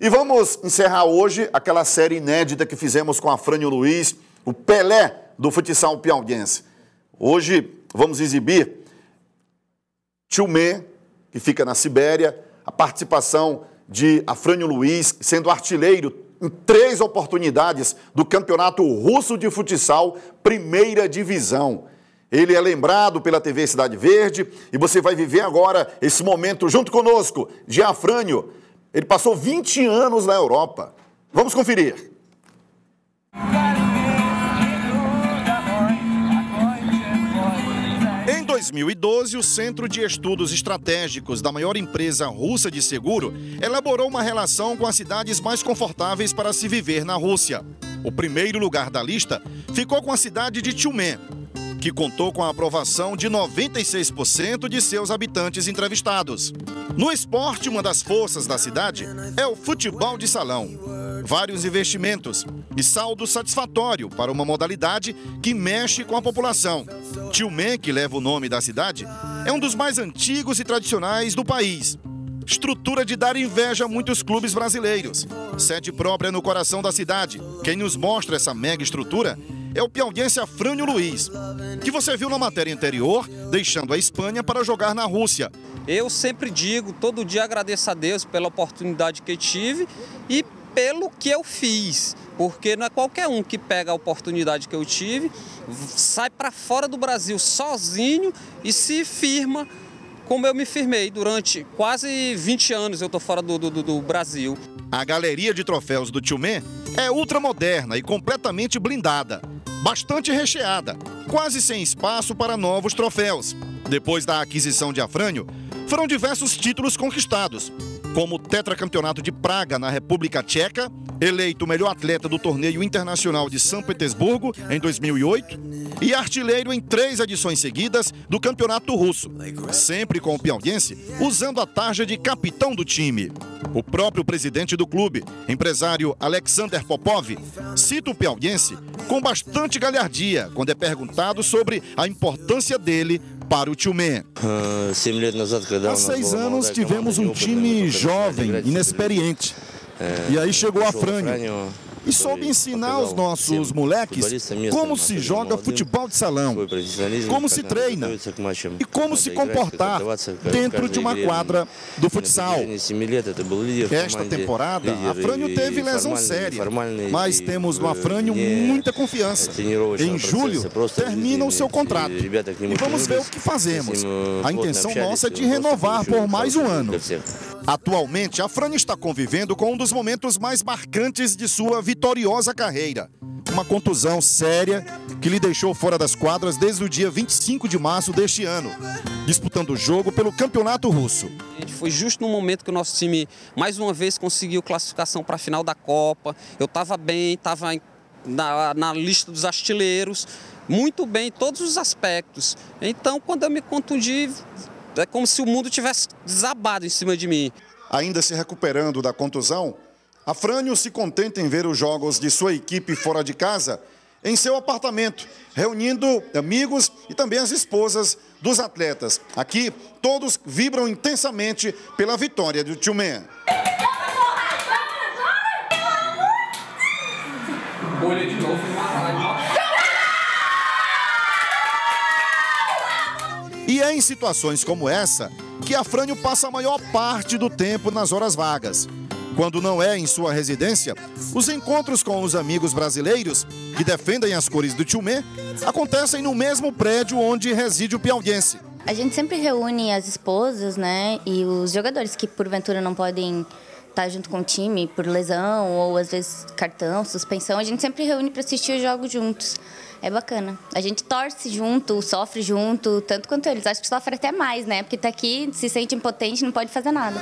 E vamos encerrar hoje aquela série inédita que fizemos com a Frânio Luiz, o Pelé do futsal piauiense. Hoje vamos exibir Tchumê, que fica na Sibéria, a participação de Afrânio Luiz, sendo artilheiro em três oportunidades do Campeonato Russo de Futsal, primeira divisão. Ele é lembrado pela TV Cidade Verde e você vai viver agora esse momento junto conosco de Afrânio. Ele passou 20 anos na Europa. Vamos conferir. Em 2012, o Centro de Estudos Estratégicos da maior empresa russa de seguro elaborou uma relação com as cidades mais confortáveis para se viver na Rússia. O primeiro lugar da lista ficou com a cidade de Tchumé, que contou com a aprovação de 96% de seus habitantes entrevistados. No esporte, uma das forças da cidade é o futebol de salão. Vários investimentos e saldo satisfatório para uma modalidade que mexe com a população. Tilmen, que leva o nome da cidade, é um dos mais antigos e tradicionais do país. Estrutura de dar inveja a muitos clubes brasileiros. Sede própria no coração da cidade. Quem nos mostra essa mega estrutura é o piauiense Afrânio Luiz, que você viu na matéria anterior, deixando a Espanha para jogar na Rússia. Eu sempre digo, todo dia agradeço a Deus pela oportunidade que tive e pelo que eu fiz, porque não é qualquer um que pega a oportunidade que eu tive, sai para fora do Brasil sozinho e se firma como eu me firmei durante quase 20 anos eu estou fora do, do, do, Brasil. A galeria de troféus do Tchumé é ultramoderna e completamente blindada, bastante recheada, quase sem espaço para novos troféus. Depois da aquisição de Afrânio, foram diversos títulos conquistados, como o tetracampeonato de Praga na República Tcheca, eleito melhor atleta do torneio internacional de São Petersburgo em 2008 e artilheiro em três edições seguidas do campeonato russo, sempre com o piauiense usando a tarja de capitão do time. O próprio presidente do clube, empresário Alexander Popov, cita o piauiense com bastante galhardia quando é perguntado sobre a importância dele para o Tchumé. Há seis anos tivemos um time jovem, inexperiente. E aí chegou a Frânio e soube ensinar aos nossos moleques como se joga futebol de salão, como se treina e como se comportar dentro de uma quadra do futsal. Esta temporada, a Frânio teve lesão séria, mas temos no Afrânio muita confiança. Em julho, termina o seu contrato e vamos ver o que fazemos. A intenção nossa é de renovar por mais um ano. Atualmente, a Fran está convivendo com um dos momentos mais marcantes de sua vitoriosa carreira. Uma contusão séria que lhe deixou fora das quadras desde o dia 25 de março deste ano, disputando o jogo pelo Campeonato Russo. Foi justo no momento que o nosso time, mais uma vez, conseguiu classificação para a final da Copa. Eu estava bem, estava na, na lista dos artilheiros, muito bem em todos os aspectos. Então, quando eu me contundi, é como se o mundo tivesse desabado em cima de mim. Ainda se recuperando da contusão, Afrânio se contenta em ver os jogos de sua equipe fora de casa em seu apartamento, reunindo amigos e também as esposas dos atletas. Aqui, todos vibram intensamente pela vitória do Tio Man. Olha de novo. E é em situações como essa que Afrânio passa a maior parte do tempo nas horas vagas. Quando não é em sua residência, os encontros com os amigos brasileiros que defendem as cores do Tchumé acontecem no mesmo prédio onde reside o piauiense. A gente sempre reúne as esposas, né, e os jogadores que porventura não podem estar junto com o time por lesão ou às vezes cartão, suspensão, a gente sempre reúne para assistir os jogos juntos é bacana. A gente torce junto, sofre junto, tanto quanto eles. Acho que sofre até mais, né? Porque tá aqui, se sente impotente, não pode fazer nada.